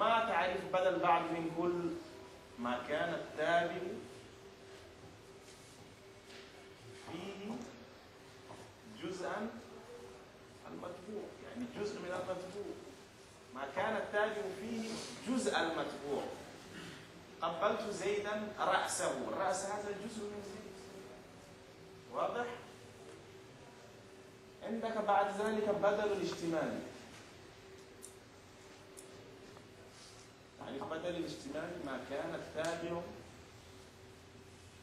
ما تعرف بدل بعد من كل ما كان التابع فيه جزءا المتبوع. يعني جزء من المتبوع. ما كان التاجر فيه جزء المتبوع. قبلت زيدا رأسه. الرأس هذا جزء من زيد. واضح؟ عندك بعد ذلك بدل الاشتمال يعني بدل الاشتمال ما كان التابع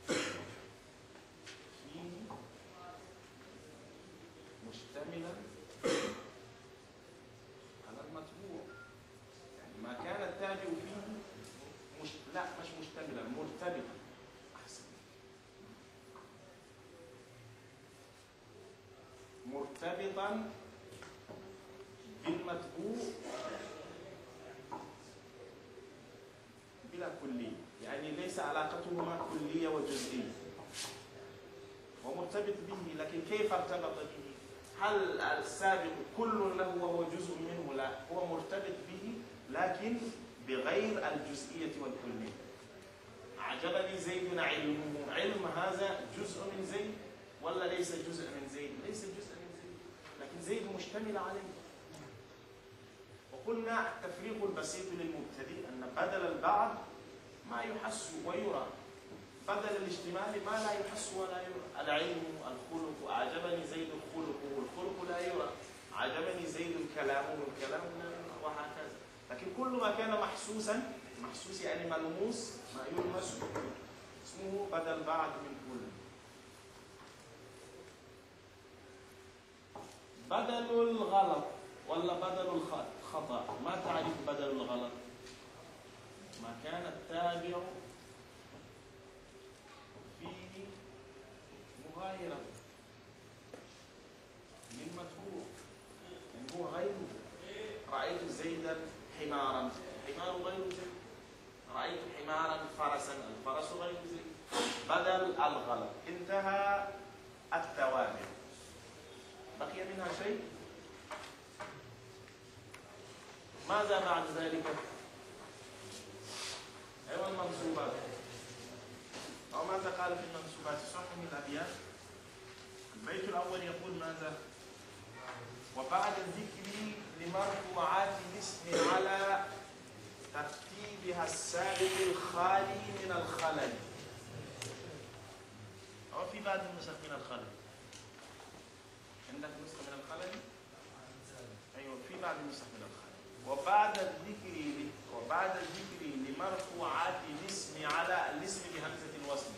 فيه مشتملا على المتبوع يعني ما كان التابع فيه مش لا مش مشتملا مرتبطا. أحسن. مرتبطا بالمتبوع بلا كلية يعني ليس علاقتهما كلية وجزئية. ومرتبط به لكن كيف ارتبط به؟ هل السابق كل له وهو جزء منه؟ لا. هو مرتبط به لكن بغير الجزئية والكلية. عجبني زيد علمه علم هذا جزء من زيد ولا ليس جزء من زيد؟ ليس جزء من زيد. لكن زيد مشتمل عليه. وقلنا التفريق البسيط للمبتدئ أن بدل البعض ما يحس ويرى. بدل الاشتمال ما لا يحس ولا يرى. العلم الخلق. أعجبني زيد الخلق والخلق لا يرى. عجبني زيد الكلام والكلام لا يرى. وهكذا. لكن كل ما كان محسوسا محسوس يعني ملموس ما يلمس. اسمه بدل بعد من كل. بدل الغلط ولا بدل الخطأ ما تعرف بدل الغلط؟ ما كان التابع فيه مغايرة. للمتبوع يعني هو غير رأيت زيدا حمارا. حمار غير زيد. رأيت حمارا فرسا. الفرس غير زيد. بدل الغلط انتهى التوابع. بقي منها شيء؟ ماذا بعد ذلك؟ أيوة المنصوبات. أو ماذا قال في المنصوبات؟ صح من الأبيات. البيت الأول يقول ماذا؟ وبعد الذكر لمرفوعات الاسم على ترتيبها السابق الخالي من الخلل. أو في بعض النسخ من الخلل. عندك نسخة من الخلل؟ أيوة في بعض النسخ من الخلل. وبعد الذكر وبعد الذكر لمرفوعات الاسم على الاسم بهمزة الوصل.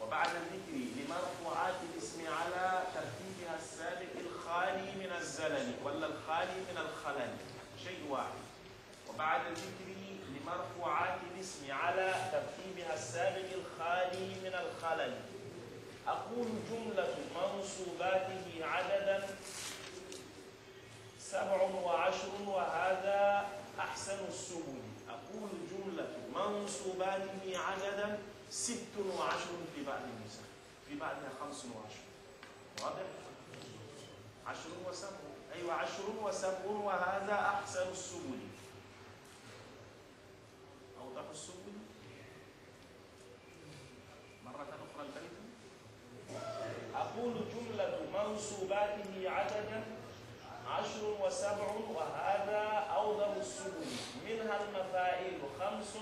وبعد الذكر لمرفوعات الاسم على ترتيبها السابق الخالي من الزلل ولا الخالي من الخلل. شيء واحد. وبعد الذكر لمرفوعات الاسم على ترتيبها السابق الخالي من الخلل. أقول جملة منصوباته عددا. سبع وعشر وهذا أحسن السبل. أقول جملة منصوباته عددا ست وعشر في بعض النسخ في بعضها خمس وعشر واضح؟ عشر وسبع أيوة عشر وسبع وهذا أحسن السبل. أوضح السبل. مرة أخرى البيت. أقول جملة منصوباته عددا عشر وسبع وهذا أوضح السبل. منها المفاعيل خمس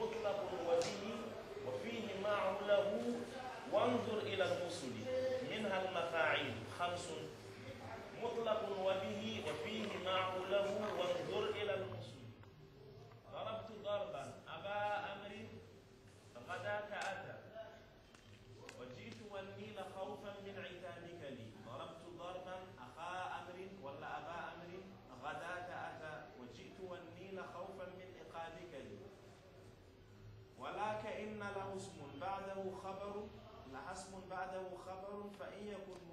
مطلق وبه وفيه معه له وانظر إلى الرسل منها المفاعيل خمس مطلق وبه وفيه معه له وانظر إلى الرسل ضربت ضربا أبا أمر غداك أتى وجئت والنيل خوفا من عتابك لي ضربت ضربا أخا أمر ولا أبا أمر غداك أتى وجئت والنيل خوفا من إقابك لي ولك إن له اسم بعده خبر لها اسم بعده خبر فإن يكن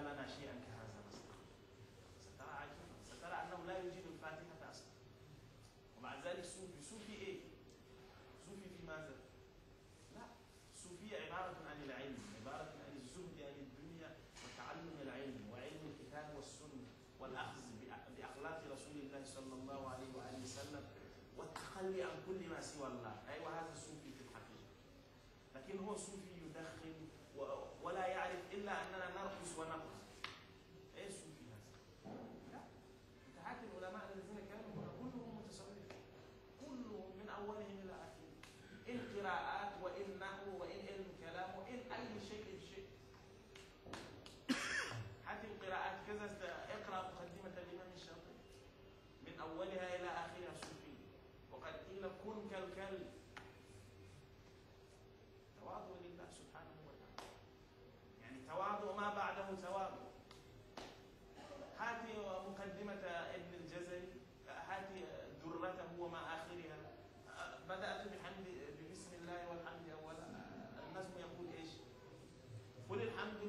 لنا شيئا كهذا مثلا سترى عجيبا. سترى أنه لا يجيد الفاتحة أصلا ومع ذلك صوفي صوفي إيه؟ صوفي في ماذا؟ لا. صوفي عبارة عن العلم عبارة عن الزهد عن الدنيا وتعلم العلم وعلم الكتاب والسنة والأخذ بأخلاق رسول الله صلى الله عليه وآله وسلم والتخلي عن كل ما سوى الله. أيوة هذا صوفي في الحقيقة. لكن هو صوفي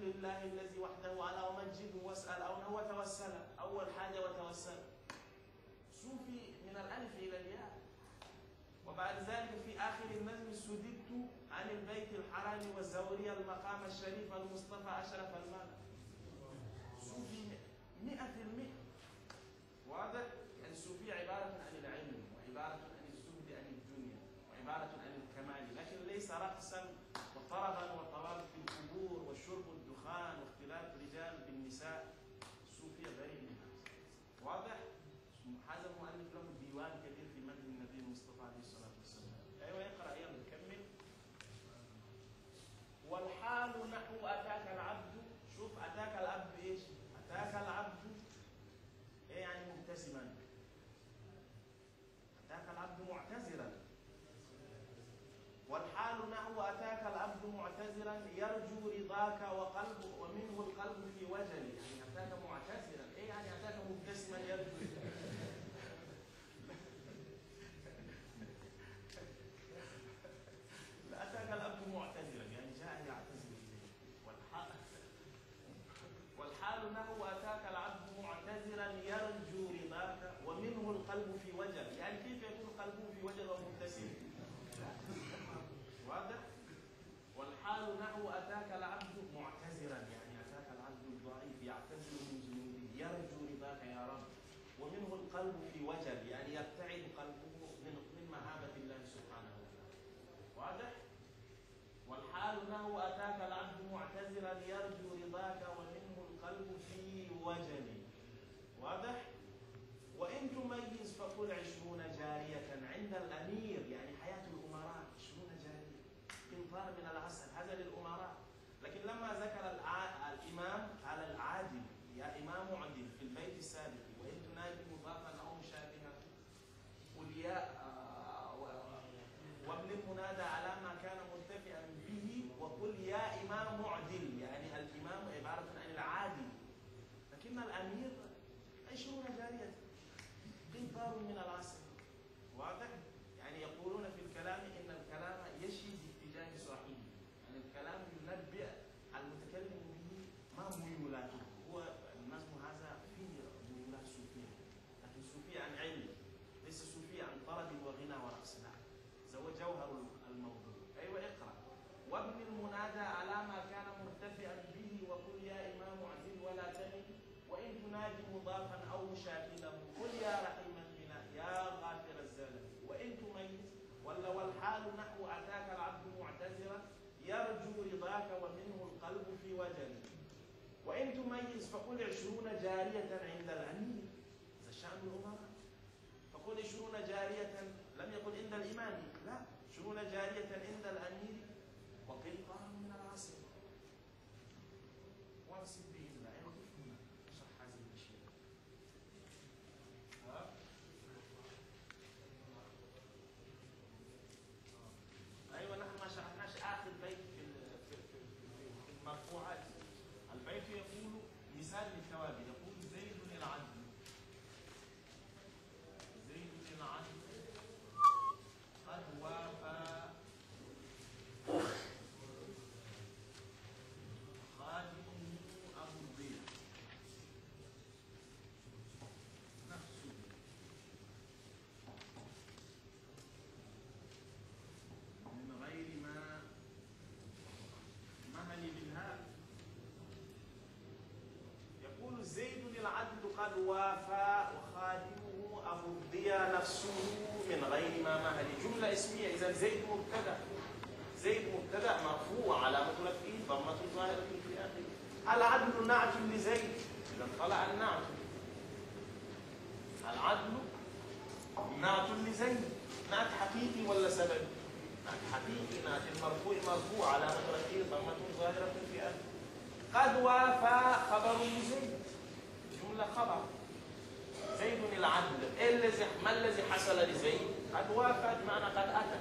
لله الذي وحده على ومجده واسأل أو هو توسل. أول حاجة وتوسل. صوفي من الألف إلى الياء. وبعد ذلك في آخر النجم سددت عن البيت الحرام والزورية المقام الشريف المصطفى أشرف المال. صوفي مئة المئة. يرجو رضاك وقلبه القلب في وجبي. منادى على ما كان مرتفعا به وقل يا إمام معدل يعني الإمام عبارة عن العادل. لكن الأمير 20 مميز فقل عشرون جارية عند الأمير هذا شأن الأمراء اسمية إذا زيد مبتدأ. زيد مبتدأ مرفوع علامة رفعه ضمة ظاهرة في آخره. العدل نعت لزيد. إذا طلع النعت العدل نعت لزيد. نعت حقيقي ولا سبب؟ نعت حقيقي نعت المرفوع مرفوع علامة رفعه ضمة ظاهرة في آخره. قد وافى خبر لزيد. جملة خبر. زيد العدل. إيه الذي ما الذي حصل لزيد؟ قد وافى بمعنى قد أتى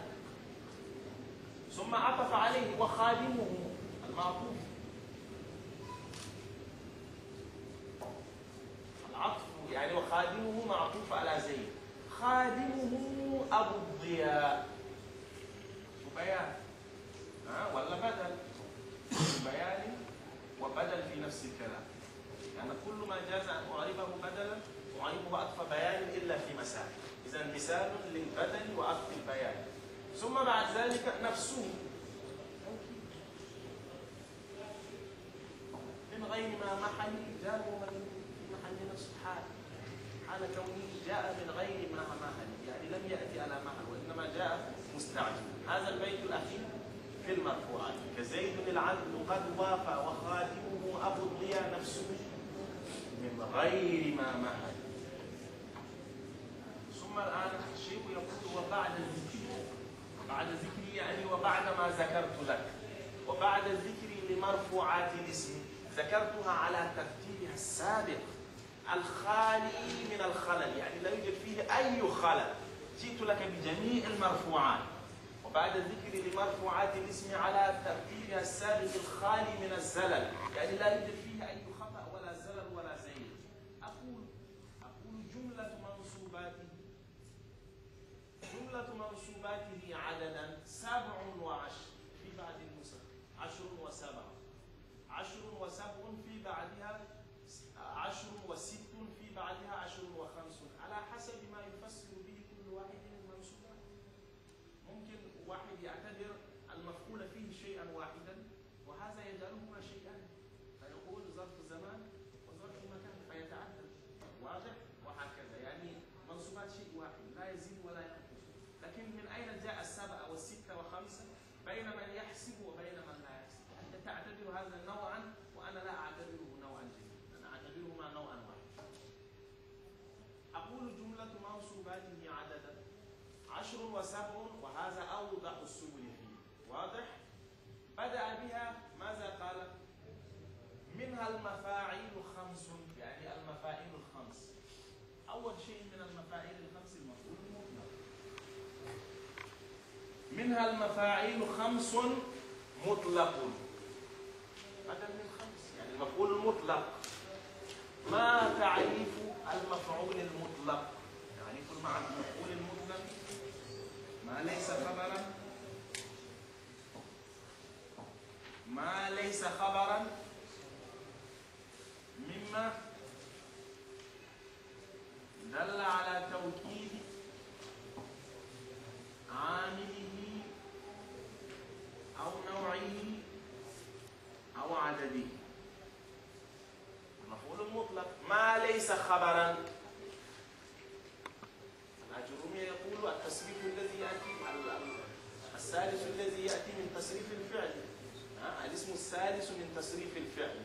ثم عطف عليه وخادمه المعطوف العطف يعني وخادمه معطوف على زيد. خادمه أبو الضياء. بيان؟ ها؟ ولا بدل؟ بيان؟ وبدل في نفس الكلام. يعني كل ما جاز أن أعربه بدلا أعربه عطف بيان إلا في مسائل. إذا مثال للبدل وعطف البيان. ثم بعد ذلك نفسه. من غير ما محل جاء في محل نفس حال. حال كونه جاء من غير ما محل. يعني لم يأتي على محل وإنما جاء مستعجل. هذا البيت الأخير في المرفوعات. كزيد العدل قد وافى وخادمه أبو الضياء نفسه من غير ما محل. الآن الشيخ يقول وبعد الذكر بعد ذكري يعني وبعد ما ذكرت لك وبعد الذكر لمرفوعات الاسم ذكرتها على ترتيبها السابق الخالي من الخلل يعني لا يوجد فيه أي خلل. جئت لك بجميع المرفوعات. وبعد الذكر لمرفوعات الاسم على ترتيبها السابق الخالي من الزلل يعني لا يوجد فيه أي خطأ ولا زلل ولا زيد أقول أقول جملة منصوباته جملة منصوباته عددا سبع وعشر في بعد النسخ عشر وسبع عشر وسبع في بعدها عشر وست في بعدها عشر وخمس على حسب ما يفسر به كل واحد من المنصوبات ممكن واحد يعتبر المفعول فيه شيئا واحدا وهذا يجعلهما شيئان فيقول ظرف زمان وظرف مكان فيتعدد واضح وهكذا يعني منصوبات شيء واحد لا يزيد ولا ينقص لكن من اين جاء السبعه والسته وخمسه بين من يحسب وبين من لا يحسب انت تعتبر هذا نوعا وأنا لا اعتبره نوعا جديدا أنا اعتبرهما نوعا واحدا أقول جمله منصوباته عددا عشر وسبع وهذا اوضح السبل فيه واضح؟ بدأ بها ماذا قال؟ منها المفاعيل خمس يعني المفاعيل الخمس. أول شيء من المفاعيل الخمس المفعول المطلق منها المفاعيل خمس مطلق. بدل من خمس يعني المفعول المطلق. ما تعريف المفعول المطلق؟ تعريف مع المفعول المطلق ما ليس خبرا؟ ما ليس خبرا؟ مما دل على توكيد عامله أو نوعه أو عدده. المفعول المطلق ما ليس خبرا؟ الثالث الذي يأتي من تصريف الفعل. الاسم الثالث من تصريف الفعل.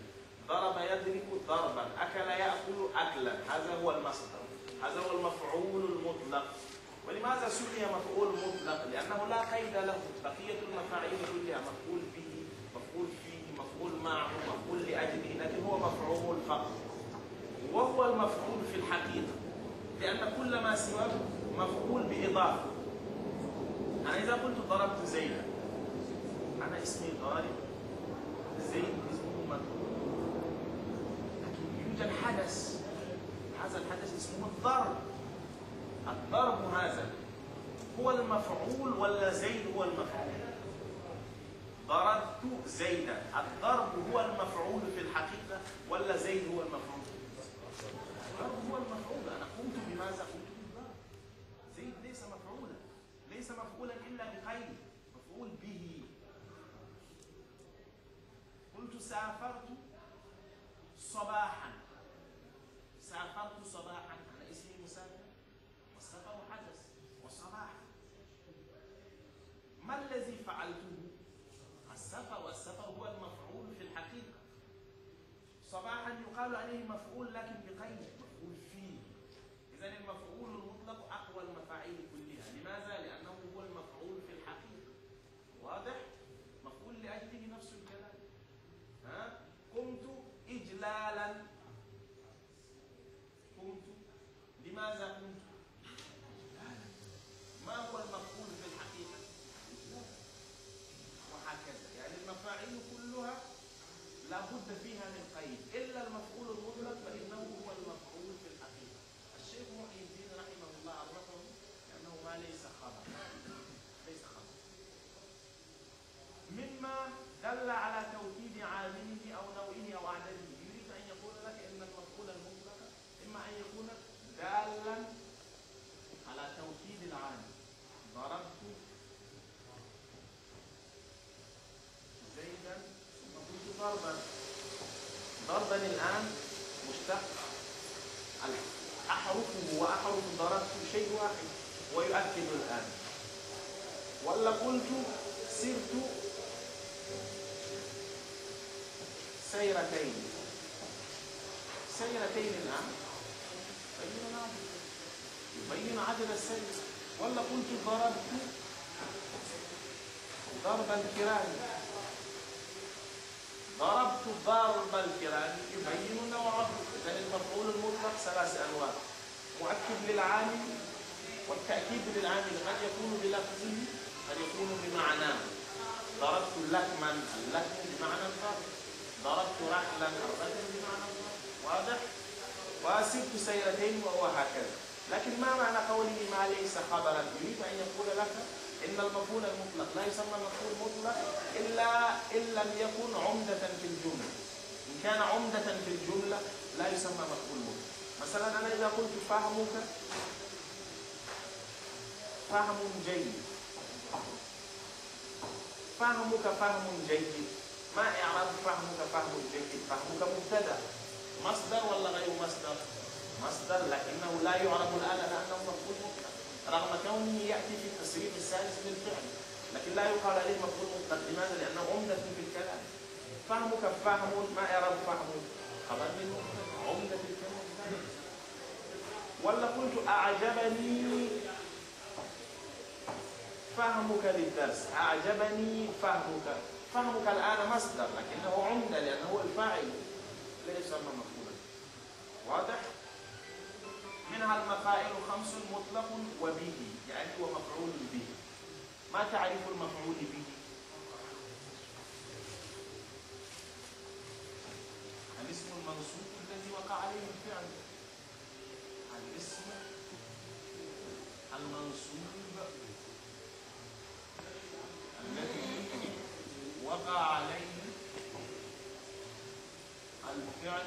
ضرب يضرب ضربا. أكل يأكل أكلا. هذا هو المصدر. هذا هو المفعول المطلق. ولماذا سمي مفعول مطلق؟ لأنه لا قيد له. بقية المفاعيل كلها مفعول به مفعول فيه مفعول معه مفعول لأجله. لكن هو مفعول فقط. وهو المفعول في الحقيقة. لأن كل ما سواه مفعول بإضافة. أنا إذا قلت ضربت زيدا أنا اسمي ضارب زيد اسمه مفعول لكن يوجد حدث. هذا الحدث اسمه الضرب. الضرب هذا هو المفعول ولا زيد هو المفعول؟ ضربت زيدا. الضرب هو المفعول في الحقيقة ولا زيد هو المفعول؟ الضرب هو المفعول. سافرت صباحا. سافرت صباحا. على اسمي مسافر. والسفر حدث وصباح. ما الذي فعلته؟ السفر والسفر هو المفعول في الحقيقة. صباحا يقال عليه مفعول لكن دل على توكيد عامله أو نوعه أو عدده. يريد أن يقول لك إن المفعول المطلق إما أن يكون دالا على توكيد العامل. ضربت زيدا ثم قلت ضربا. ضربا الآن مشتق. أحرفه وأحرف ضربت شيء واحد ويؤكد الآن. ولا قلت سرت سيرتين. سيرتين الآن. يبين عدد يبين عدد السير. ولا قلت ضربت؟ ضرب الكرام ضربت ضرب الكرام يبين نوعه. اذا المفعول المطلق ثلاث أنواع. مؤكد للعامل والتأكيد للعامل. قد يكون بلفظه قد يكون بمعناه. ضربت لكما. اللكم بمعنى الضرب. ضربت رحلا الرجل بمعنى واضح؟ وسرت سيرتين وهو هكذا. لكن ما معنى قوله ما ليس خبرا يريد ان يقول لك إن المفعول المطلق لا يسمى مفعول مطلق إلا إن لم يكن عمدة في الجملة. إن كان عمدة في الجملة لا يسمى مفعول مطلق. مثلا أنا إذا قلت فهمك فهم جيد. فهمك فهم جيد. ما اعراب فهمك فهم جيد فهمك مبتدا مصدر ولا غير مصدر؟ مصدر لكنه لا يعرف الآن لأنه مفعول مطلق رغم كونه يأتي في التصريف الثالث للفعل لكن لا يقال عليه مفعول مطلق لماذا؟ لأنه عمدة في الكلام. فهمك فهم ما يعرف فهم؟ خبر من عمدة في الكلام ولا قلت أعجبني فهمك للدرس؟ أعجبني فهمك. فهمك الآن مصدر لكنه عمدة لأنه هو الفاعل لا يسمى مفعولا. واضح؟ منها المفاعل خمس مطلق وبه يعني هو مفعول به. ما تعريف المفعول به؟ الاسم المنصوب الذي وقع عليه الفعل؟ الاسم المنصوب الذي وقع عليه الفعل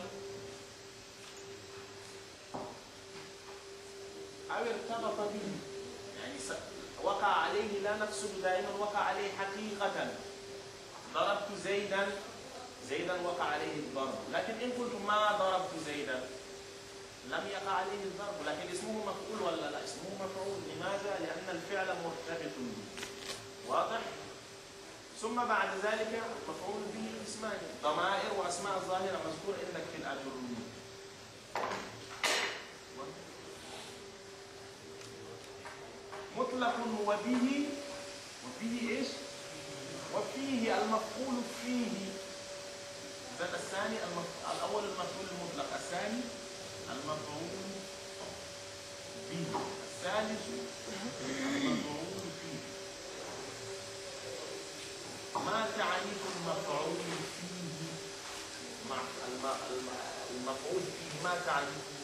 أو ارتبط به يعني وقع عليه لا نقصد دائما وقع عليه حقيقة. ضربت زيدا زيدا وقع عليه الضرب. لكن إن قلت ما ضربت زيدا لم يقع عليه الضرب. لكن اسمه مفعول ولا لا؟ اسمه مفعول. لماذا؟ لأن الفعل مرتبط. به واضح؟ ثم بعد ذلك مفعول به اسمان ضمائر وأسماء ظاهره مذكور عندك في الاجرميه مطلق وبه وفيه إيش؟ وفيه المفعول فيه. إذا الثاني المف... الأول المفعول المطلق الثاني المفعول به الثالث المفعول فيه ما تعريف المفعول فيه؟ مع المفعول فيه ما تعريفه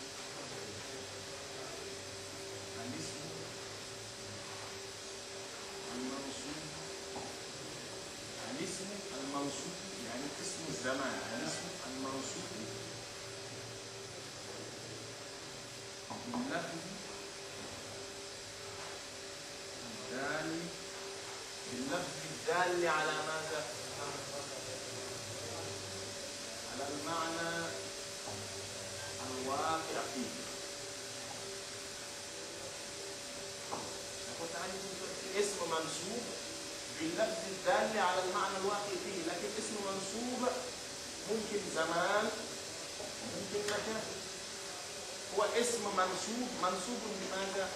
الاسم. المنصوب الاسم المنصوب يعني اسم الزمان. الاسم المنصوب باللفظ الدال باللفظ الدال على ماذا؟ على المعنى الواقع فيه يقول تعالى اسم منصوب باللفظ الدال على المعنى الواقع فيه لكن اسم منصوب ممكن زمان وممكن مكان هو اسم منسوب منسوب بماذا؟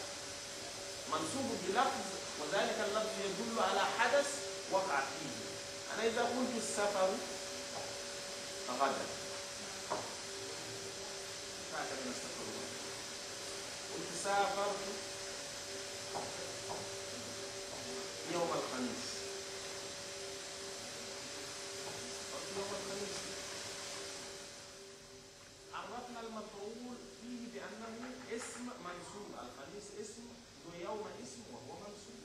منسوب بلفظ وذلك اللفظ يدل على حدث وقع فيه أنا إذا قلت السفر غدا هكذا سافرت يوم الخميس يوم الخميس عرفنا المفعول فيه بأنه اسم منصوب الخميس اسم ويوم اسم وهو منصوب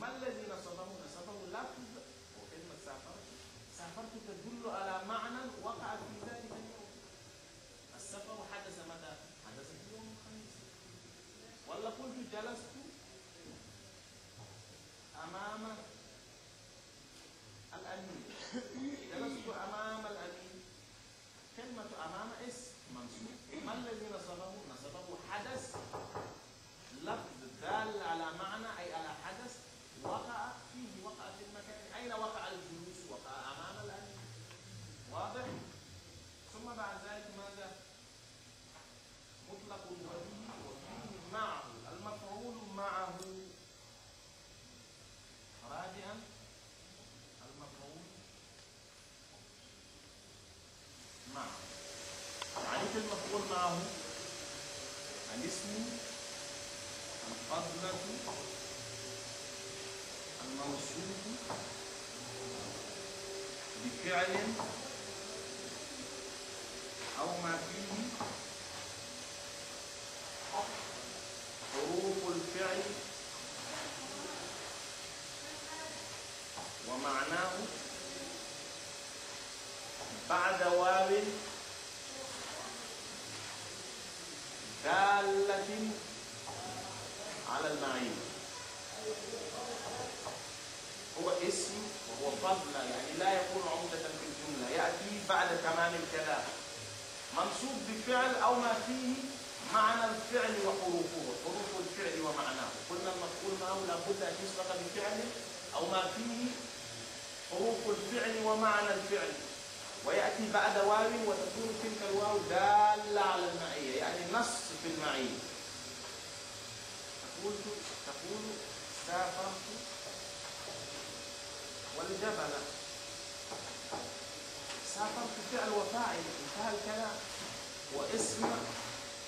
ما الذي نصبه؟ نصبه لفظ وكلمة سافرت. سافرت تدل على معنى وقع في ذلك اليوم. السفر حدث متى؟ حدث في يوم الخميس. ولا قلت جلست أمام الأمين جلست أمام الأمين كلمة أمام اسم منصوب ما الذي نصبه؟ نصبه حدث لفظ دال على معنى أي على حدث وقع فيه وقع في المكان أين وقع الجلوس؟ وقع أمام الأمين واضح؟ ثم بعد ذلك ماذا؟ مطلق الولي وفيه معه المفعول معه راجعا المفعول معه تعريف المفعول معه الاسم الفضلة الموصوف بفعل أو ما فيه حروف الفعل ومعناه بعد واو دالة على المعين هو اسم وهو فضل يعني لا يكون عمدة في الجملة يأتي بعد تمام الكلام منصوب بفعل أو ما فيه معنى الفعل وحروفه حروف الفعل ومعناه قلنا المفعول معه لابد أن يسبق بفعل أو ما فيه حروف الفعل. ويأتي بعد واو وتكون تلك الواو دالة على المعية يعني نص في المعية. تقول تقول سافرت والجبل. سافرت فعل وفاعل انتهى الكلام. واسم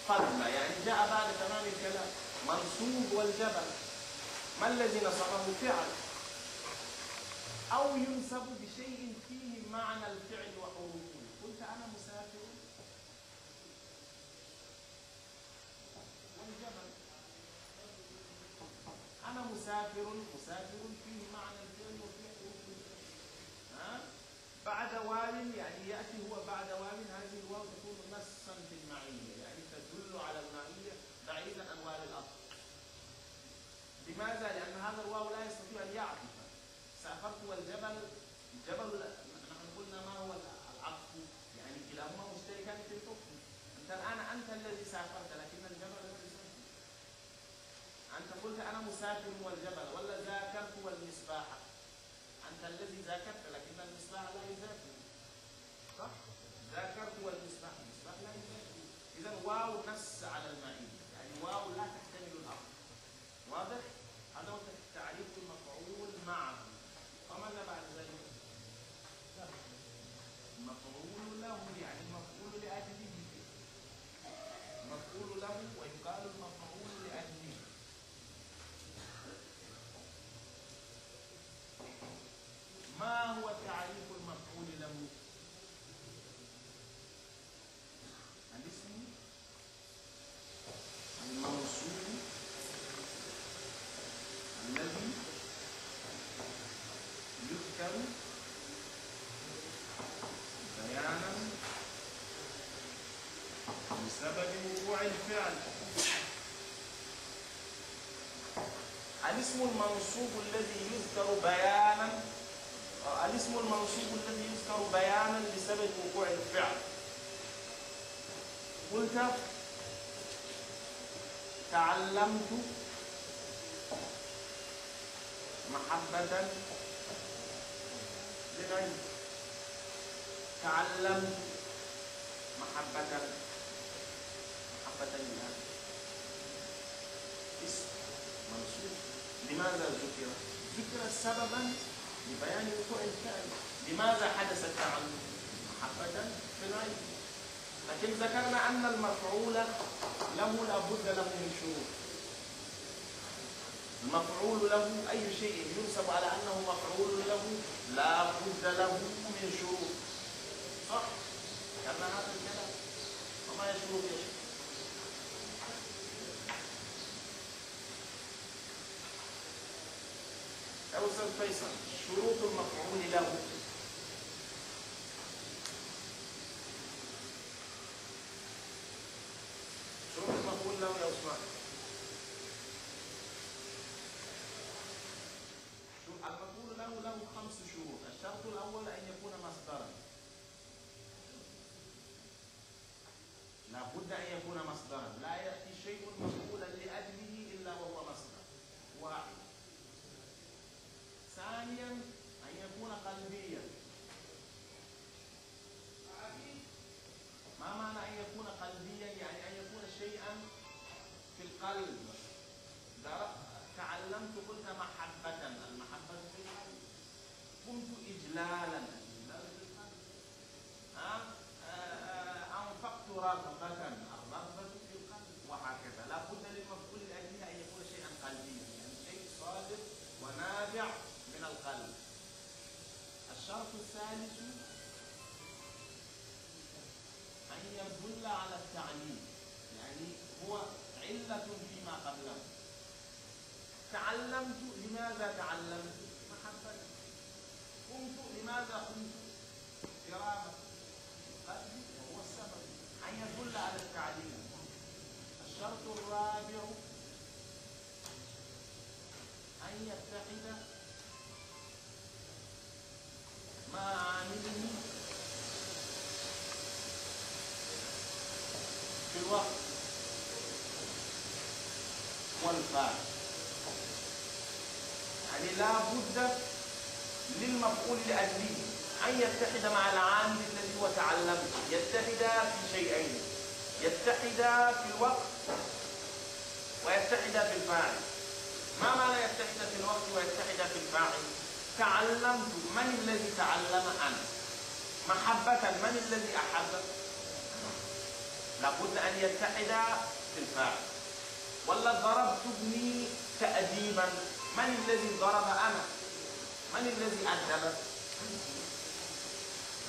قدم يعني جاء بعد تمام الكلام. منصوب والجبل. ما الذي نصبه؟ فعل. أو ينسب بشيء فيه معنى الفعل وحروفه. قلت أنا مسافر. والجبل أنا مسافر. مسافر فيه معنى الفعل وفيه حروف الفعل ها؟ بعد واو يعني يأتي هو بعد واو هذه الواو تكون نصا في المعية. يعني تدل على المعية بعيدا عن واو الأصل. لماذا؟ لأن هذا الواو لا يستطيع أن يعطف سافرت والجبل. الجبل نحن قلنا ما هو العطف؟ يعني كلاهما مشتركان في الحكم. أنت الآن أنت الذي سافرت لكن الجبل لم يسافر. أنت قلت أنا مسافر والجبل ولا ذاكرت والمصباح. أنت الذي ذاكرت لكن المصباح لا يذاكر. صح؟ ذاكرت والمصباح المصباح لا يذاكر. اذا واو نص على المعين يعني واو لا تحتمل الامر واضح هذا هو تعريف المفعول معه فماذا بعد ذلك؟ مفعول له يعني المفعول لأجله مفعول له ويقال المفعول لأجله ما هو تعريف المفعول له؟ الاسم الموصول الذي يذكر بيانا بسبب وقوع الفعل الاسم المنصوب الذي يذكر بيانا الاسم المنصوب الذي يذكر بيانا بسبب وقوع الفعل. قلت تعلمت محبة للعلم تعلمت محبة محبة لله اسم منصوب لماذا ذكر؟ ذكر سببا لبيان وقوع الفعل. لماذا حدث التعلم؟ محبة في العلم. لكن ذكرنا أن المفعول له لابد له من شروط. المفعول له أي شيء ينسب على أنه مفعول له لا بد له من شروط. صح؟ كان هذا الكلام. وما يشروط يا يا أستاذ فيصل شروط المفعول له شروط المفعول له يا عثمان شو- المفعول له له خمس شروط الشرط الأول أن يكون مصدرا لا بد أن يكون مصدرا لا يأتي شيء مفعولا لأجله إلا وهو مصدر واحد ثانيا أن يكون قلبيا. ما معنى أن يكون قلبيا؟ يعني أن يكون شيئا في القلب. تعلمت قلت محبة. المحبة في القلب. قمت إجلالا. تعلمت لماذا تعلمت؟ محبة قمت لماذا قمت؟ إرادة قلبي وهو السبب. أن يدل على التعليم. الشرط الرابع أن يتحد مع عامله في الوقت والفاعل يعني لا بد للمفعول لأجله أن يتحد مع العامل الذي هو تعلمه يتحدا في شيئين يتحدا في الوقت ويتحدا في الفاعل. ما معنى يتحد في الوقت ويتحد في الفاعل؟ تعلمت من الذي تعلم أنا؟ محبة من الذي أحب؟ لابد أن يتحدا في الفاعل. ولا ضربت ابني تأديبا. من الذي ضرب أنا؟ من الذي أدب؟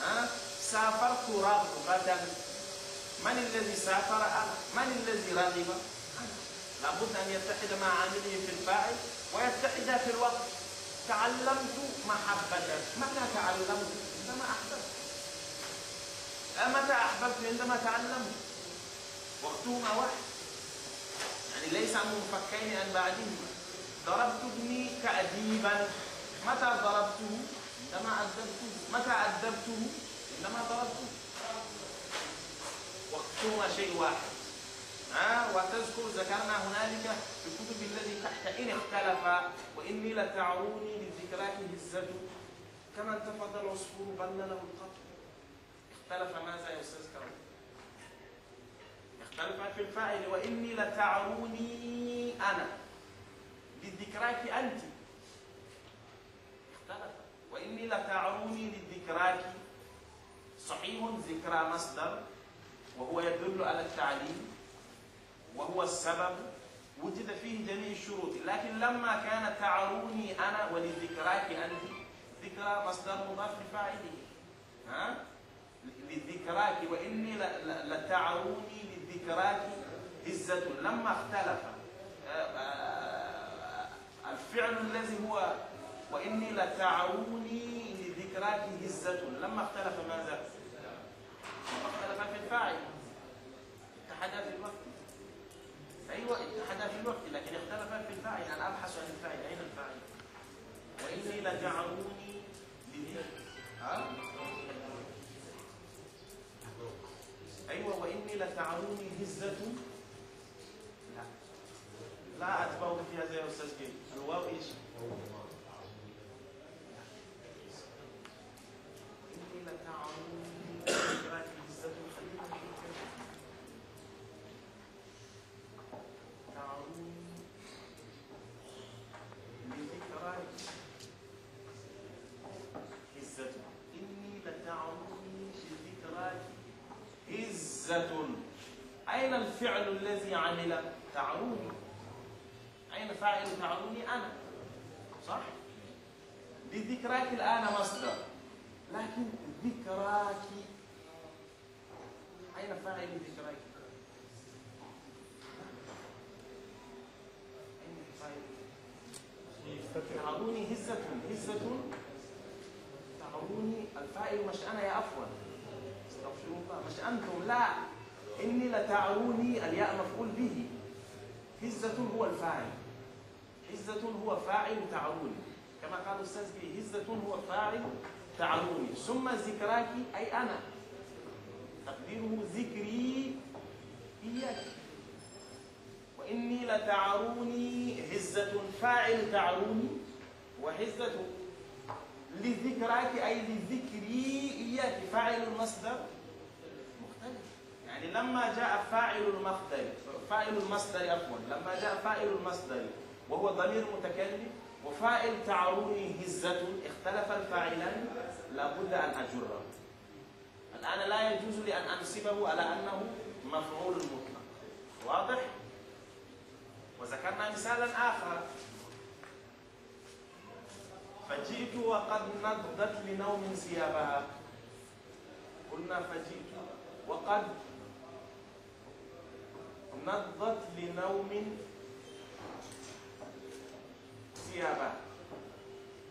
ها؟ سافرت رغبة من الذي سافر أنا؟ من الذي رغب؟ لابد أن يتحد مع عامله في الفاعل ويتحد في الوقت. تعلمت محبة. متى تعلمت؟ عندما أحببت. متى أحببت؟ عندما تعلمت. وقتهما واحد. يعني ليس منفكين عن بعدهما ضربت ابني تأديبا متى ضربته؟ عندما أدبته. متى أدبته؟ عندما ضربته. وقتهما شيء واحد. ها؟ وتذكر ذكرنا هنالك في الكتب الذي تحت إن اختلف وإني لتعروني للذكراك هزة. كما انتفض العصفور بل له القطر اختلف ماذا يا أستاذ كرم اختلف في الفاعل وإني لتعروني أنا. للذكراك أنت. اختلف. وإني لتعروني للذكراك صحيح ذكرى مصدر وهو يدل على التعليم وهو السبب. وجد فيه جميع الشروط. لكن لما كان تعروني أنا وللذكراك أنت ذكرى مصدر مضاف لفاعله. ها؟ للذكراك وإني لتعروني للذكراك هزة لما اختلف آه، آه، الفعل الذي هو وإني لتعروني لذكراك هزة لما اختلف ماذا؟ لما اختلف في الفاعل اتحدا في الوقت أيوه اتحدا في الوقت لكن اختلفا في الفاعل أنا ابحث عن الفاعل أين الفاعل؟ وإني لتعروني لذكر ها؟ أيوه وإني لتعروني هزة لا لا اتبعك في هذا يا أستاذ كيف الواو إيش؟ إني لتعروني لذكراك هزة خلينا الفعل الذي عمل تعروني. أين فاعل تعروني أنا. صح؟ لذكراك الآن مصدر. لكن ذكراك أين فاعل ذكراك؟ أين فاعل تعروني هزة هزة. تعروني الفاعل مش أنا يا أفول استغفر الله. مش أنتم لا. إني لتعروني. الياء مفعول هزة هو الفاعل. هزة هو فاعل تعروني كما قال الأستاذ به هزة هو فاعل تعروني ثم ذكراك أي أنا. تقديره ذكري إياك. وإني لتعروني هزة فاعل تعروني وهزة لذكراك أي لذكري إياك. فاعل المصدر يعني لما جاء فاعل المصدر فاعل المصدر عفوا لما جاء فاعل المصدر وهو ضمير متكلم وفاعل تعروني هزة اختلف الفاعلان لابد أن أجره. الآن لا يجوز لي أن أنسبه على أنه مفعول مطلق. واضح؟ وذكرنا مثالا آخر. فجئت وقد نضت لنوم ثيابها. قلنا فجئت وقد نضت لنوم ثيابها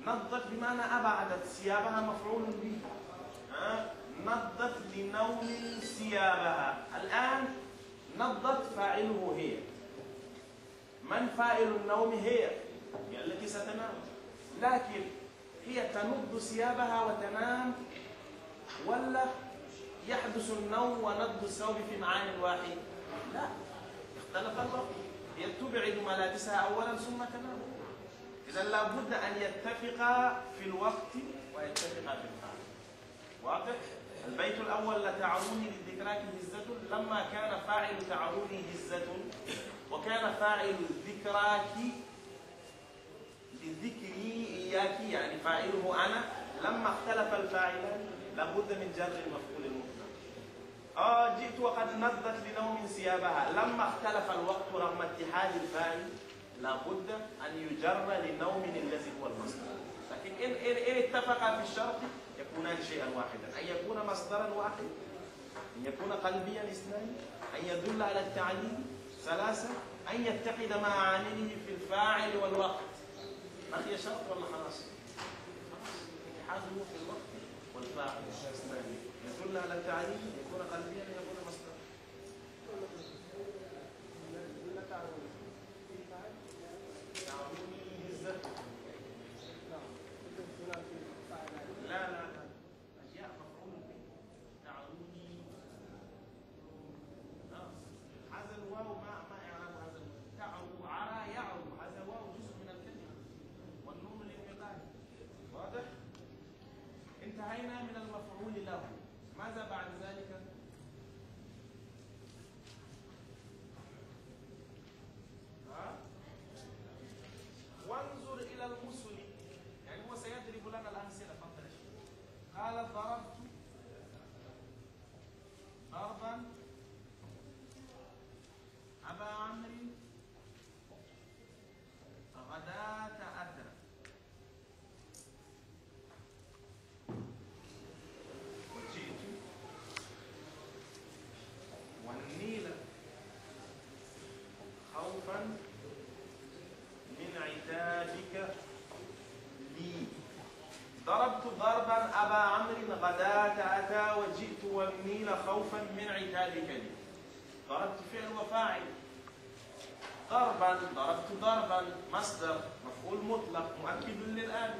نضت بمعنى أبعدت ثيابها مفعول به. نضت لنوم ثيابها. الآن نضت فاعله هي. من فاعل النوم هي؟ هي التي ستنام. لكن هي تنض ثيابها وتنام ولا يحدث النوم ونض الثوب في معان واحد؟ لا. اختلف الوقت هي تبعد ملابسها اولا ثم تنام. اذا لابد أن يتفقا في الوقت ويتفقا في الفعل واضح؟ البيت الأول لتعروني للذكراك هزة لما كان فاعل تعروني هزة وكان فاعل ذكراك لذكري إياك يعني فاعله أنا لما اختلف الفاعلان لابد من جر المفعول آه جئت وقد نضت لنوم ثيابها. لما اختلف الوقت رغم اتحاد الفاعل لابد أن يجر لنوم الذي هو المصدر. لكن إن, إن, إن اتفقا في الشرط يكونان شيئا واحدا. أن يكون مصدرا واحد أن يكون قلبيا اثنين. أن يدل على التعليم ثلاثة. أن يتحد مع عامله في الفاعل والوقت. بقي شرط ولا خلاص؟ خلاص. اتحاده في الوقت والفاعل. يدل على التعليم يكون قلبيا يكون مصدرا لا لا لا أشياء مفعول به تعروني هذا الواو ما ما إعراب هذا تعرو عرى يعرو هذا واو جزء من الكلمة والنون الانتقال واضح؟ انتهينا من المفعول له ماذا بعد ذلك؟ ها؟ وانظر إلى المثل يعني هو سيضرب لنا الأمثلة فضل قال ضربت ضربا أبا عمرو غداة أثر وجئت والنيل خوفا من عتابك لي ضربت ضربا أبا عمرو غداة أتى وجئت والنيل خوفا من عتابك لي ضربت فعل وفاعل ضربا ضربت ضربا مصدر مفعول مطلق مؤكد للآن.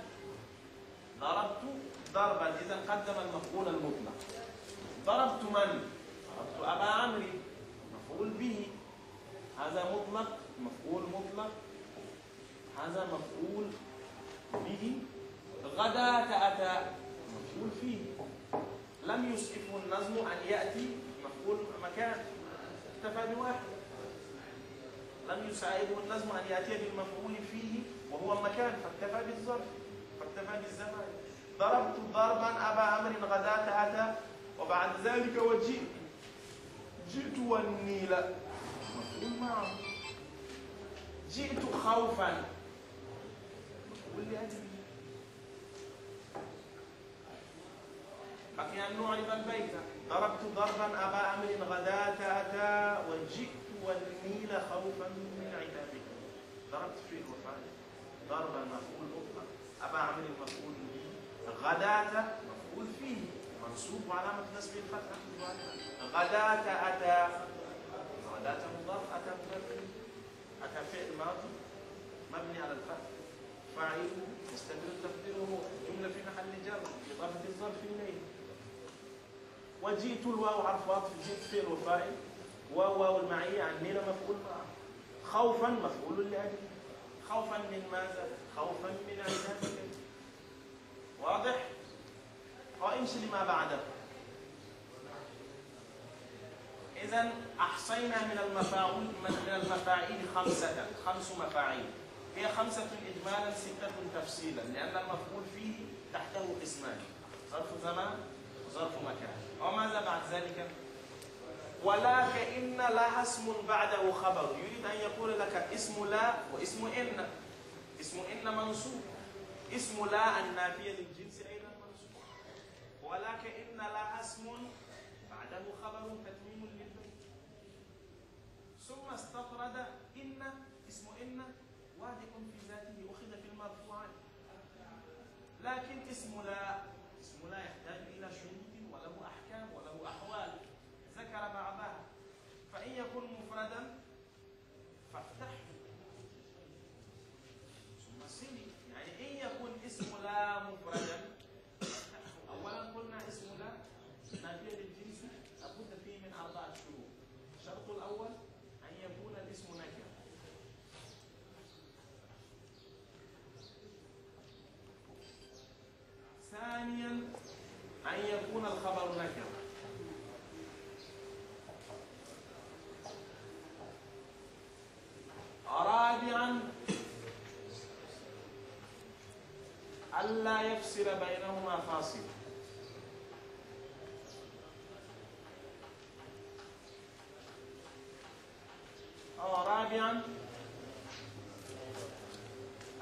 ضربت ضربا إذا قدم المفعول المطلق. ضربت من؟ ضربت أبا عمرو. مفعول به. هذا مطلق مفعول مطلق. هذا مفعول به. غداة أتى مفعول فيه. لم يسعفه النظم أن يأتي مفعول مكان. اكتفى بواحد لم يساعده النظم أن يأتي بالمفعول فيه وهو مكان فاكتفى بالظرف فاكتفى بالزمان. ضربت ضربا أبا عمرو غداة أتى وبعد ذلك وجئت. جئت والنيل مفعول معه جئت خوفا. مفعول لأجله بقي أن نعرف البيت. ضربت ضربا أبا أمر غداة أتى وجئت والنيل خوفا من عتابك ضربت في الوفاء. ضربا مفعول أخرى. أبا عمرو مفعول به. غداة مفعول فيه. منصوب وعلامة نسبه الفتحة غداة أتى غداة مضاف. أتى مضاف. أتى فعل ماضي. مبني على الفتح. فاعله. يستمر تقديره. جملة في محل جر. إضافة الظرف إليه. وجئت الواو حرف عطف جئت فعل وفاعل وواو المعية عن نيل مفعول معه. خوفا مفعول لأجله خوفا من ماذا؟ خوفا من عذابك واضح؟ وامشي لما بعده. إذا أحصينا من المفاعول من المفاعيل خمسة خمس مفاعيل. هي خمسة إجمالا ستة تفصيلا لأن المفعول فيه تحته قسمان. ظرف زمان وظرف مكان. وماذا بعد ذلك؟ ولا كأن لها اسم بعده خبر. يريد أن يقول لك اسم لا واسم إن. اسم إن منصوب. اسم لا النافية للجنس أيضا منصوب. ولا كأن لها اسم بعده خبر تتميم للبيت. ثم استطرد إن اسم إن واثق في ذاته أخذ في المرفوعات لكن اسم لا اسم لا يحتاج إلى شروط وله أحكام وله أحوال ذكر بعضها فإن يكن مفردا فافتحه ثم سلي يعني إن يكن اسم لا مفردا فافتحه أولا قلنا اسم لا نافية للجنس لابد فيه من أربعة شروط الشرط الأول أن يكون الاسم نكرة ثانيا أن يكون الخبر نكرة رابعا ألا يفصل بينهما فاصل. أو رابعا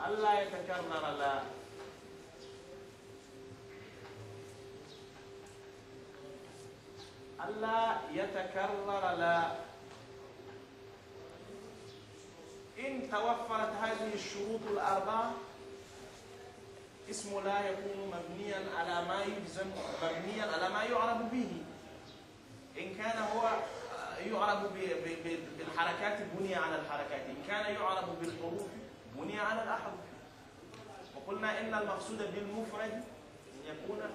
ألا يتكرر لا. ألا يتكرر لا. إن توفرت هذه الشروط الأربعة اسم لا يكون مبنيا على ما يلزم مبنيا على ما يعرب به. إن كان هو ب- ب- بالحركات بني على الحركات. إن كان يعرب بالحروف بني على الأحرف. وقلنا إن المقصود بالمفرد أن يكون آه،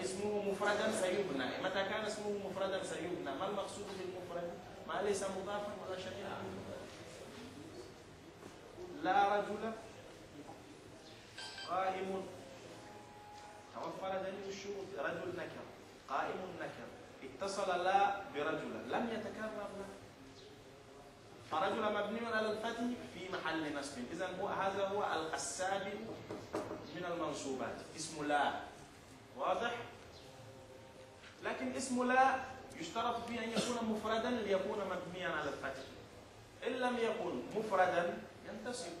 اسمه مفردا سيبنى. متى كان اسمه مفردا سيبنى؟ ما المقصود بالمفرد؟ ما ليس مضافا ولا بالمضاف لا رجل. قائم. توفر دليل الشروط. رجل نكر. قائم نكر. اتصل لا برجل. لم يتكرر لا. فرجل مبني على الفتح في محل نصب. اذا هو هذا هو السابق من المنصوبات. اسم لا. واضح؟ لكن اسم لا يشترط فيه أن يكون مفردا ليكون مبنيا على الفتح إن لم يكن مفردا ينتصب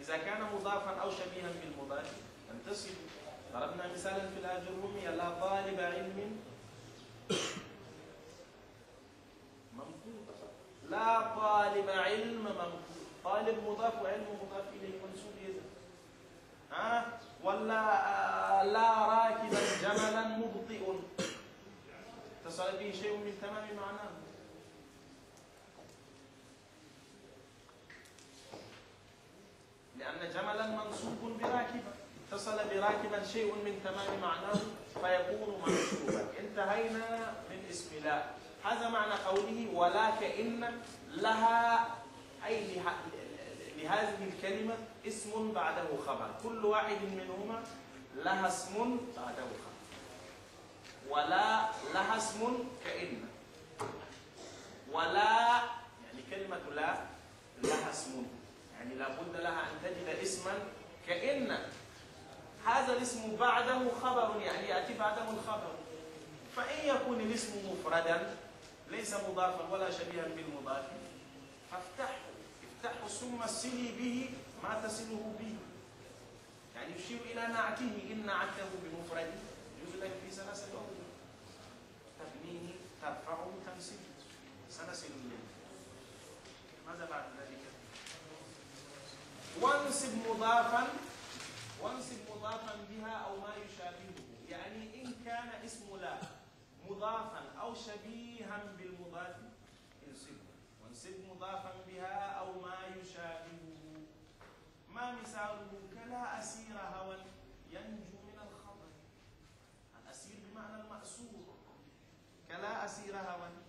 إذا كان مضافا أو شبيها بالمضاف ينتصب ضربنا مثالا في الأجرومية لا طالب علم. منقوط. لا طالب علم منقوط. طالب مضاف وعلم مضاف إليه منسوب إذا ها؟ ولا آه، لا راكبا جملا مبطئ اتصل به شيء من تمام معناه. لأن جملا منصوب براكبة اتصل براكبا شيء من تمام معناه فيكون منصوبا. انتهينا من اسم لا. هذا معنى قوله ولا كأن لها أي له- لهذه الكلمة اسم بعده خبر. كل واحد منهما لها اسم بعده خبر. ولا لها اسم كإن. ولا يعني كلمة لا لها اسم. يعني لابد لها أن تجد اسما كإن. هذا الاسم بعده خبر. يعني يأتي بعده الخبر. فإن يكون الاسم مفردا ليس مضافا ولا شبيها بالمضاف فافتحه. افتحه ثم سلي به ما تصله به يعني يشير إلى نعته إن نعته بمفرده يجوز لك في سلاسل أوجه تبنيه ترفعه تنسيه سلاسل منه ماذا بعد ذلك؟ وانسب مضافا وانسب مضافا بها أو ما يشابهه. يعني إن كان اسم لا مضافا أو شبيها بالمضاف انسبه وانسب مضافا بها ما مثاله كلا أسير هوى ينجو من الخطر. الأسير بمعنى المأسور. كلا أسير هوى.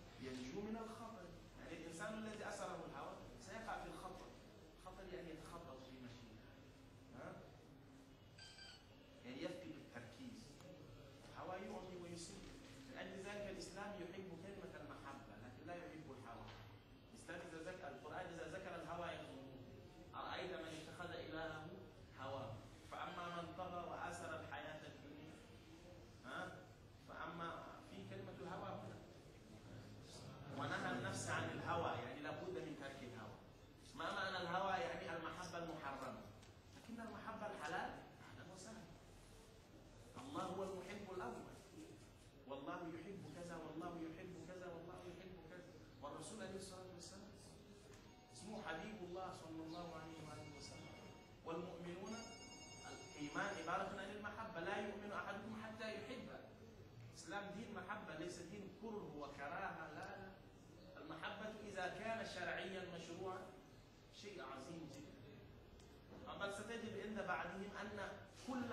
عند بعضهم أن كل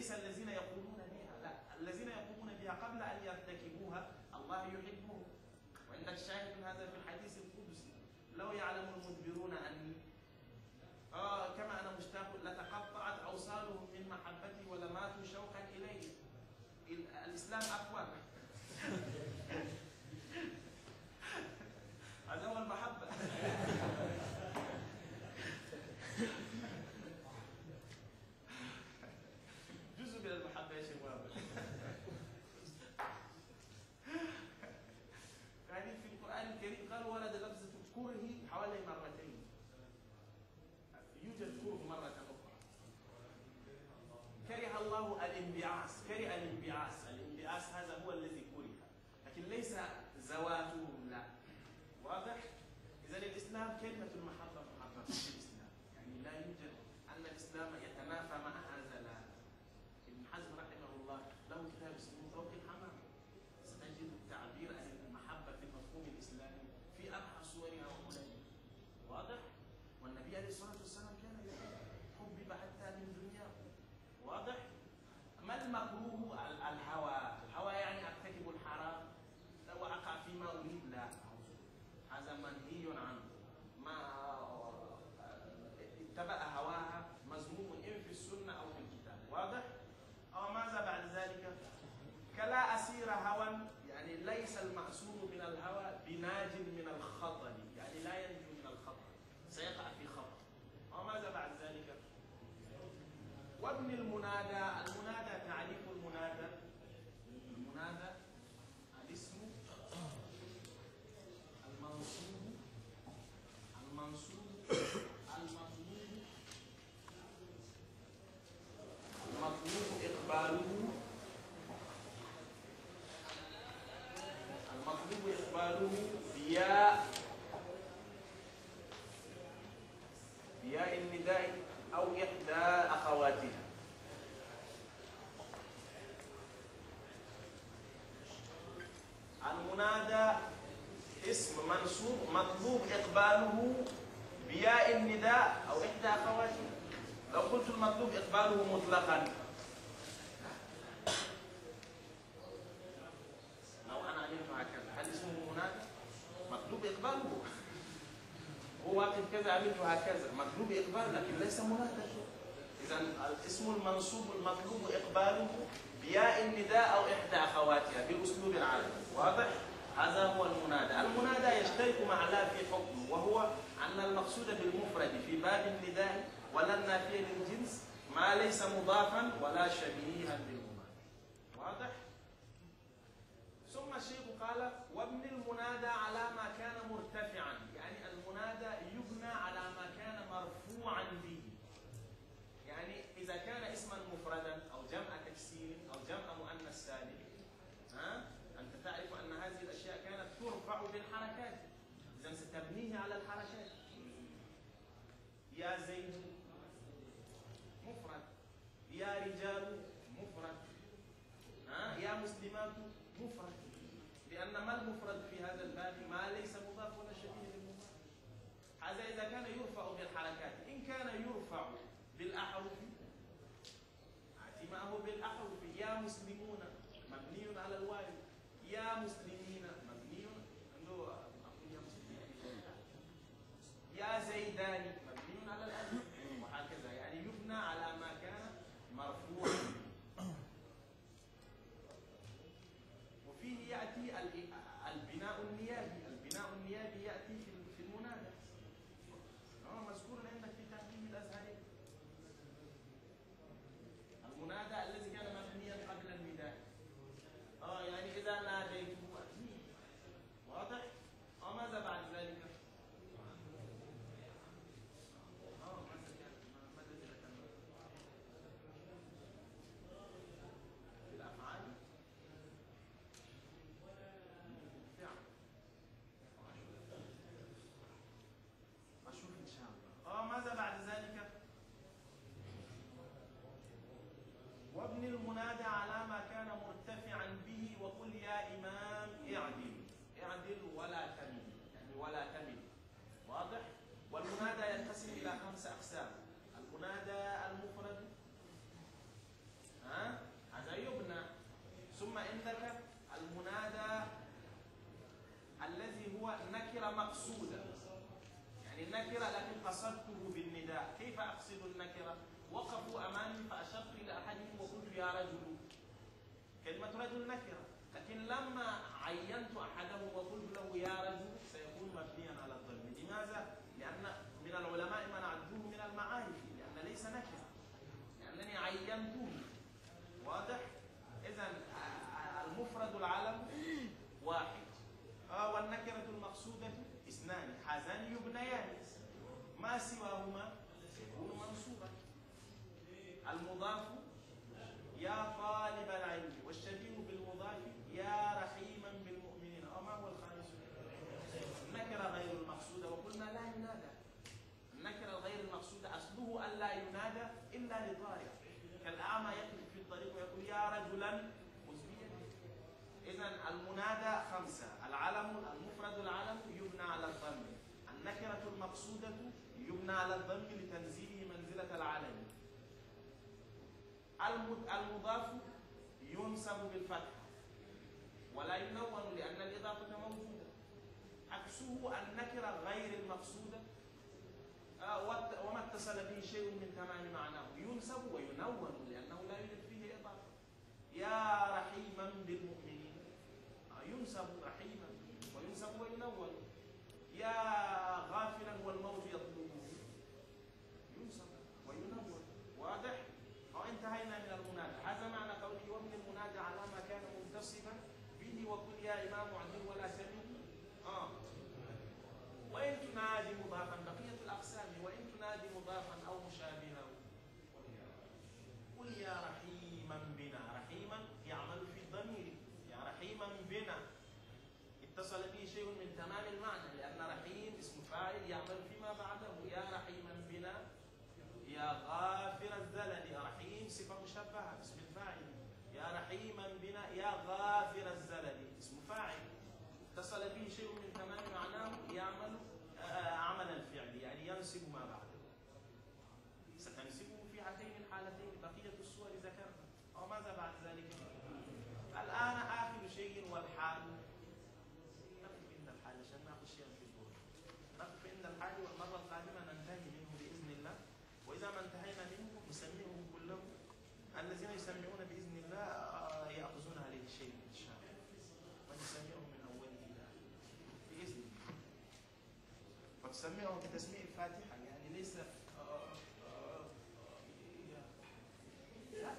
ليس الذين يقومون بها. لا الذين يقومون بها قبل أن يرتكبوها الله يحبهم. وعندك شاهد من هذا في الحديث القدسي. لو يعلم المدبرون أني آه كما أنا مشتاق لتقطعت أوصالهم من محبتي ولماتوا شوقا إلي. الإسلام أقوى. umaga إقباله بياء النداء أو إحدى أخواته لو قلت المطلوب إقباله مطلقا. لو أنا علمت هكذا. هل اسمه هناك؟ مطلوب إقباله. هو واقف كذا عملت هكذا. مطلوب إقبال لكن ليس منادى إذا الاسم المنصوب المطلوب إقباله بياء النداء أو إحدى أخواتها بأسلوب عربي واضح؟ هذا هو المنادى. المنادى يشترك مع لا في حكم. وهو أن المقصود بالمفرد في باب النداء ولا النافية للجنس ما ليس مضافا ولا شبيها بالمنادى واضح؟ ثم الشيخ قال وابن المنادى على ما كان مرتفعا يعني المنادى يبنى على ما كان مرفوعا به يعني إذا كان اسما مفردا أو جمع تكسير أو جمع مؤنث سالم ها أنت تعرف أن هذه الأشياء كانت ترفع بالحركات إذا ستبنيه على الحركات يا زيد مفرد. يا رجال مفرد. ها؟ يا مسلمات مفرد. لأن ما المفرد في هذا الباب؟ ما ليس مضاف ولا شبيه بالمضاف هذا إذا كان يرفع بالحركات. إن كان يرفع بالأحرف أتي معه بالأحرف. يا مسلمون مبني على الواو. يا مسلمين مبني عنده أقول يا مسلمين يا زيدان مبني على الألف وهكذا يعني يبنى على ما كان مرفوعا وفيه يأتي ال- البناء النيابي البناء النيابي يأتي في في المنادى هو مذكور عندك في تهذيب الأزهري المنادى الذي كان مبنيا قبل النداء آه يعني إذا ناديته أتيه واضح؟ وماذا بعد ذلك؟ آه ماذا كان ماذا كان الأفعال فعل أشوف إن شاء الله آه ماذا بعد ذلك؟ وابن المنادى على ما كان مرتفعا به وقل يا إمام اعدل اعدل ولا تمل يعني ولا تمل واضح؟ والمنادى ينقسم إلى خمس أقسام المنادى المفرد ها هذا يبنى ثم عندك المنادى الذي هو نكرة مقصودة يعني النكرة لكن قصدته بالنداء. كيف أقصد النكرة وقفوا أمامي فأشرت إلى أحدهم وقلت يا رجل كلمة رجل نكرة لكن لما عينت أحدهم وقلت له يا رجل سيكون مبنيا على الظلم. لماذا؟ لأن من العلماء من عدوه من المعارف لأن ليس نكرة لأنني عينته. واضح؟ إذا المفرد العلم واحد آه والنكرة المقصودة اثنان هذان يبنيان ما سواهما يكون منصوبا المضاف يا طالب العلم والشبيه بالمضاف يا رحيما بالمؤمنين وما هو الخامس النكرة غير المقصودة وقلنا لا ينادى النكرة الغير المقصودة أصله أن لا ينادى إلا لطارئ كالأعمى يقف في الطريق ويقول يا رجلا خذ بيدي إذا المنادى خمسة العلم المفرد العلم يبنى على الضم النكرة المقصودة على الضم لتنزيله منزلة العلم. الم- المضاف ينسب بالفتح ولا ينون لأن الإضافة موجودة. عكسه النكرة غير المقصودة. آه، وما اتصل به شيء من تمام معناه. ينسب وينون لأنه لا يوجد فيه إضافة. يا رحيما بالمؤمنين. آه، ينسب رحيما وينسب وينون. يا غافلا والموت يطلبه ينسب وينون واضح؟ أو انتهينا من المنادى هذا معنى قوله وابن المنادى على ما كان منتصبا به وقل يا إمام عدل ولا تمل آه وإن تنادي مضافا بقية الأقسام وإن تنادي مضافا أو مشابها قل يا رحيما بنا رحيما يعمل في الضمير يا رحيما بنا اتصل به شيء من تمام المعنى لأن رحيم اسم فاعل يعمل فيما بعده يا رحيما بنا يا غافر الزلل رحيم صفة مشبهة اسم الفاعل يا رحيما بنا يا غافر الزلل اسم فاعل اتصل به شيء من تمام معناه يعمل آه، عمل الفعل يعني ينسب ما بعده ستنسبه في والحال نقف عند الحال عشان ناخذ شيئا في البر نقف عند الحال والمرة القادمة ننتهي منه بإذن الله وإذا ما انتهينا منه نسمعهم كلهم الذين يسمعون بإذن الله آه، يأخذون عليه شيء إن شاء الله ونسمعهم من أوله إلى آخره بإذن الله وتسمعهم بتسميع الفاتحة يعني ليس لا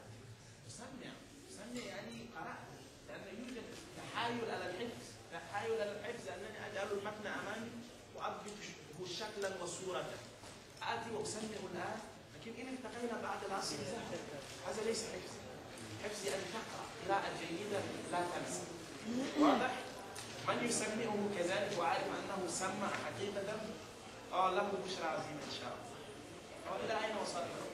تسمع تسمع يعني قرأت لأن يوجد تحايل على الحفظ تحايل على الحفظ أنني أجعل المتن أمامي وأضبطه شكلا وصورة. آتي وأسمع الآن لكن إن التقينا بعد العصر. هذا ليس حفظ. حفظ أن تقرأ قراءة جيدة لا تنسى. واضح؟ من يسمعه كذلك وعارف أنه سمع حقيقة؟ آه له بشرى عظيمة إن شاء الله وإلى أين وصلنا؟